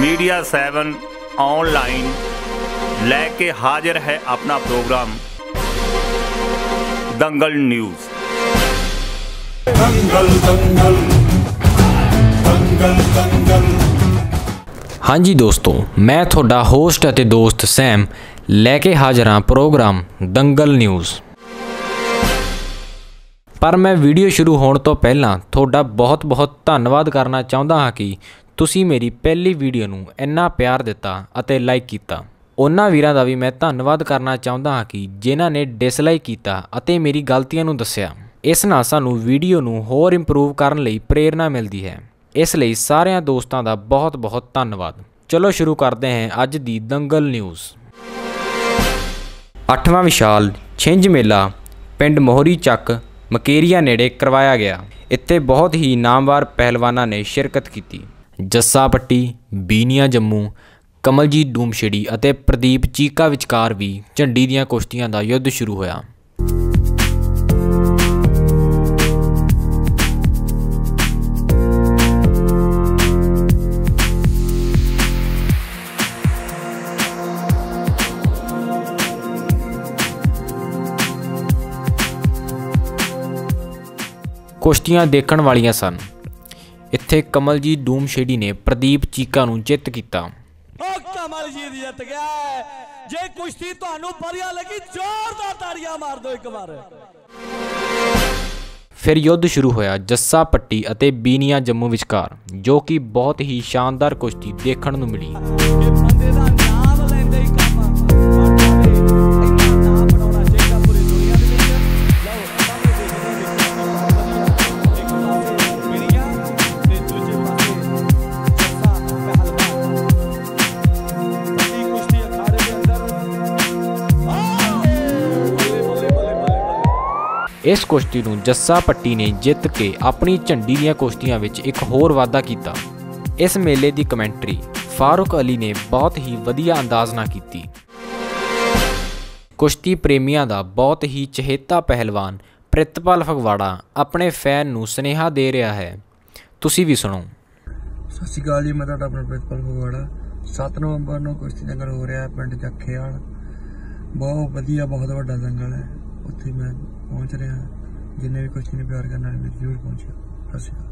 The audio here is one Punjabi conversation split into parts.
ਮੀਡੀਆ 7 ਆਨਲਾਈਨ ਲੈ ਕੇ ਹਾਜ਼ਰ ਹੈ ਆਪਣਾ ਪ੍ਰੋਗਰਾਮ ਦੰਗਲ ਨਿਊਜ਼। ਦੰਗਲ ਦੰਗਲ ਦੰਗਲ ਦੰਗਲ। ਹਾਂਜੀ ਦੋਸਤੋ ਮੈਂ ਤੁਹਾਡਾ ਹੋਸਟ ਅਤੇ ਦੋਸਤ ਸੈਮ ਲੈ ਕੇ ਹਾਜ਼ਰ ਹਾਂ ਪ੍ਰੋਗਰਾਮ ਦੰਗਲ ਨਿਊਜ਼। ਪਰ ਮੈਂ ਵੀਡੀਓ ਸ਼ੁਰੂ ਹੋਣ ਤੋਂ ਪਹਿਲਾਂ ਤੁਹਾਡਾ ਬਹੁਤ-ਬਹੁਤ ਧੰਨਵਾਦ ਕਰਨਾ ਚਾਹੁੰਦਾ ਹਾਂ ਕਿ ਤੁਸੀਂ ਮੇਰੀ ਪਹਿਲੀ ਵੀਡੀਓ ਨੂੰ ਇੰਨਾ ਪਿਆਰ ਦਿੱਤਾ ਅਤੇ ਲਾਈਕ ਕੀਤਾ। ਉਹਨਾਂ ਵੀਰਾਂ ਦਾ ਵੀ ਮੈਂ ਧੰਨਵਾਦ ਕਰਨਾ ਚਾਹੁੰਦਾ ਹਾਂ ਕਿ ਜਿਨ੍ਹਾਂ ਨੇ ਡਿਸਲਾਈਕ ਕੀਤਾ ਅਤੇ ਮੇਰੀ ਗਲਤੀਆਂ ਨੂੰ ਦੱਸਿਆ। ਇਸ ਨਾਲ ਸਾਨੂੰ ਵੀਡੀਓ ਨੂੰ ਹੋਰ ਇੰਪਰੂਵ ਕਰਨ ਲਈ ਪ੍ਰੇਰਣਾ ਮਿਲਦੀ ਹੈ। ਇਸ ਲਈ ਸਾਰਿਆਂ ਦੋਸਤਾਂ ਦਾ ਬਹੁਤ-ਬਹੁਤ ਧੰਨਵਾਦ। ਚਲੋ ਸ਼ੁਰੂ ਕਰਦੇ ਹਾਂ ਅੱਜ ਦੀ ਦੰਗਲ ਨਿਊਜ਼ ਅੱਠਵਾਂ ਵਿਸ਼ਾਲ ਛਿੰਝ ਮੇਲਾ ਪਿੰਡ ਮੋਹਰੀ ਚੱਕ ਮਕੇਰੀਆ ਨੇੜੇ ਕਰਵਾਇਆ ਗਿਆ। ਇੱਥੇ ਬਹੁਤ ਹੀ ਨਾਮਵਾਰ ਪਹਿਲਵਾਨਾਂ ਨੇ ਸ਼ਿਰਕਤ ਕੀਤੀ। ਜੱਸਾ ਪੱਟੀ ਬੀਨੀਆ ਜੰਮੂ, ਕਮਲਜੀਤ ਡੂਮਛੜੀ ਅਤੇ ਪ੍ਰਦੀਪ ਚੀਕਾ ਵਿਚਕਾਰ ਵੀ ਝੰਡੀ ਦੀਆਂ ਕੁਸ਼ਤੀਆਂ ਦਾ ਯੁੱਧ ਸ਼ੁਰੂ ਹੋਇਆ। ਕੁਸ਼ਤੀਆਂ ਦੇਖਣ ਵਾਲੀਆਂ ਸਨ। ਇੱਥੇ ਕਮਲਜੀਤ ਡੂਮਛੇੜੀ ਨੇ ਪ੍ਰਦੀਪ ਚੀਕਾ ਨੂੰ ਜਿੱਤ ਕੀਤਾ। ਉਹ ਕਮਲਜੀਤ ਜਿੱਤ ਗਿਆ। ਜੇ ਕੁਸ਼ਤੀ ਤੁਹਾਨੂੰ ਵਧੀਆ ਲੱਗੀ ਜ਼ੋਰਦਾਰ ਤਾੜੀਆਂ ਮਾਰ ਦਿਓ ਇੱਕ ਵਾਰ। ਫਿਰ ਯੁੱਧ ਸ਼ੁਰੂ ਹੋਇਆ ਜੱਸਾ ਪੱਟੀ ਅਤੇ ਬੀਨੀਆ ਜੰਮੂ ਵਿਚਕਾਰ ਜੋ ਕਿ ਬਹੁਤ ਹੀ ਸ਼ਾਨਦਾਰ ਕੁਸ਼ਤੀ ਦੇਖਣ ਨੂੰ ਮਿਲੀ। ਇਸ ਕੁਸ਼ਤੀ ਨੂੰ ਜੱਸਾ ਪੱਟੀ ਨੇ ਜਿੱਤ ਕੇ ਆਪਣੀ ਝੰਡੀ ਦੀਆਂ ਕੁਸ਼ਤੀਆਂ ਵਿੱਚ ਇੱਕ ਹੋਰ ਵਾਧਾ ਕੀਤਾ। ਇਸ ਮੇਲੇ ਦੀ ਕਮੈਂਟਰੀ ਫਾਰੂਕ ਅਲੀ ਨੇ ਬਹੁਤ ਹੀ ਵਧੀਆ ਅੰਦਾਜ਼ ਨਾਲ ਕੀਤੀ। ਕੁਸ਼ਤੀ ਪ੍ਰੇਮੀਆਂ ਦਾ ਬਹੁਤ ਹੀ ਚਹੇਤਾ ਪਹਿਲਵਾਨ ਪ੍ਰਿਤਪਾਲ ਫਗਵਾੜਾ ਆਪਣੇ ਫੈਨ ਨੂੰ ਸੁਨੇਹਾ ਦੇ ਰਿਹਾ ਹੈ। ਤੁਸੀਂ ਵੀ ਸੁਣੋ। ਸਤਿ ਸ਼੍ਰੀ ਅਕਾਲ ਜੀ, ਮੈਂ ਤੁਹਾਡਾ ਆਪਣਾ ਪ੍ਰਿੰਸੀਪਲ ਫਗਵਾੜਾ। 7 ਨਵੰਬਰ ਨੂੰ ਕੁਸ਼ਤੀ ਦੰਗਲ ਹੋ ਰਿਹਾ ਹੈ ਪਿੰਡ ਜੱਖੇਵਾਲ ਬਹੁਤ ਵਧੀਆ, ਬਹੁਤ ਵੱਡਾ ਦੰਗਲ ਹੈ। ਉੱਥੇ ਮੈਂ ਪਹੁੰਚ ਰਿਹਾ ਜਿੰਨੇ ਵੀ ਕੁਸ਼ਤੀ ਨੂੰ ਪਿਆਰ ਕਰਨ ਵਾਲੇ ਵੀ ਜ਼ਰੂਰ ਪਹੁੰਚਿਓ ਸਤਿ ਸ਼੍ਰੀ ਅਕਾਲ।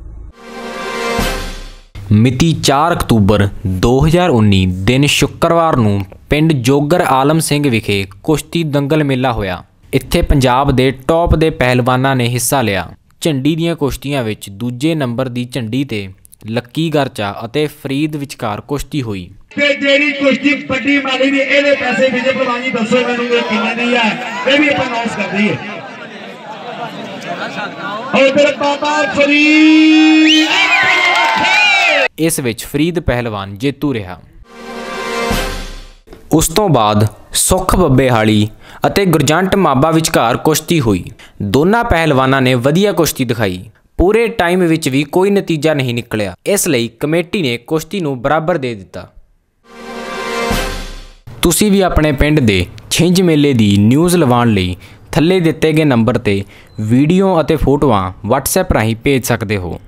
ਮਿਤੀ 4 ਅਕਤੂਬਰ 2019 ਦਿਨ ਸ਼ੁੱਕਰਵਾਰ ਨੂੰ ਪਿੰਡ ਜੋਗਰ ਆਲਮ ਸਿੰਘ ਵਿਖੇ ਕੁਸ਼ਤੀ ਦੰਗਲ ਮੇਲਾ ਹੋਇਆ। ਇੱਥੇ ਪੰਜਾਬ ਦੇ ਟੌਪ ਦੇ ਪਹਿਲਵਾਨਾਂ ਨੇ ਹਿੱਸਾ ਲਿਆ। ਝੰਡੀ ਦੀਆਂ ਕੁਸ਼ਤੀਆਂ ਵਿੱਚ ਦੂਜੇ ਨੰਬਰ ਦੀ ਝੰਡੀ ਤੇ ਲੱਕੀ ਗਰਚਾ ਅਤੇ ਫਰੀਦ ਵਿਚਕਾਰ ਕੁਸ਼ਤੀ ਹੋਈ। ਤੇ ਜਿਹੜੀ ਕੁਸ਼ਤੀ ਵੱਡੀ ਮਾਲੀ ਦੀ ਇਹਦੇ ਪੈਸੇ ਵਿਜੇ ਪ੍ਰਵਾਨੀ ਦੱਸੋ ਮੈਨੂੰ ਇਹ ਕਿੰਨੇ ਦੀ ਹੈ ਇਹ ਵੀ ਆਪਾਂ ਅਨਾਉਂਸ ਕਰ ਦਈਏ। ਉਧਰ ਬਾਬਾ ਫਰੀਦ। ਇਸ ਵਿੱਚ ਫਰੀਦ ਪਹਿਲਵਾਨ ਜੇਤੂ ਰਿਹਾ। ਉਸ ਤੋਂ ਬਾਅਦ ਸੁਖ ਬੱਬੇਹਾਲੀ ਅਤੇ ਗੁਰਜੰਟ ਮਾਬਾ ਵਿਚਕਾਰ ਕੁਸ਼ਤੀ ਹੋਈ। ਦੋਨਾਂ ਪਹਿਲਵਾਨਾਂ ਨੇ ਵਧੀਆ ਕੁਸ਼ਤੀ ਦਿਖਾਈ। ਪੂਰੇ ਟਾਈਮ ਵਿੱਚ ਵੀ ਕੋਈ ਨਤੀਜਾ ਨਹੀਂ ਨਿਕਲਿਆ। ਇਸ ਲਈ ਕਮੇਟੀ ਨੇ ਕੁਸ਼ਤੀ ਨੂੰ ਬਰਾਬਰ ਦੇ ਦਿੱਤਾ। ਤੁਸੀਂ ਵੀ ਆਪਣੇ ਪਿੰਡ ਦੇ ਛਿੰਝ ਮੇਲੇ ਦੀ ਨਿਊਜ਼ ਲਵਾਉਣ ਲਈ ਥੱਲੇ ਦਿੱਤੇ ਗਏ ਨੰਬਰ ਤੇ ਵੀਡੀਓ ਅਤੇ ਫੋਟੋਆਂ WhatsApp ਰਾਹੀਂ ਭੇਜ ਸਕਦੇ ਹੋ।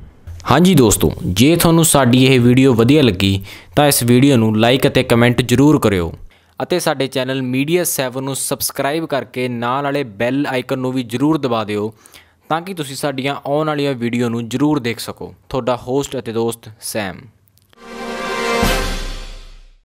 ਹਾਂਜੀ ਦੋਸਤੋ, ਜੇ ਤੁਹਾਨੂੰ ਸਾਡੀ ਇਹ ਵੀਡੀਓ ਵਧੀਆ ਲੱਗੀ, ਤਾਂ ਇਸ ਵੀਡੀਓ ਨੂੰ ਲਾਈਕ ਅਤੇ ਕਮੈਂਟ ਜ਼ਰੂਰ ਕਰਿਓ। ਅਤੇ ਸਾਡੇ ਚੈਨਲ ਮੀਡੀਆ 7 ਨੂੰ ਸਬਸਕ੍ਰਾਈਬ ਕਰਕੇ ਨਾਲ ਵਾਲੇ ਬੈਲ ਆਈਕਨ ਨੂੰ ਵੀ ਜ਼ਰੂਰ ਦਬਾ ਦਿਓ, ਤਾਂ ਕਿ ਤੁਸੀਂ ਸਾਡੀਆਂ ਆਉਣ ਵਾਲੀਆਂ ਵੀਡੀਓ ਨੂੰ ਜ਼ਰੂਰ ਦੇਖ ਸਕੋ। ਤੁਹਾਡਾ ਹੋਸਟ ਅਤੇ ਦੋਸਤ ਸੈਮ।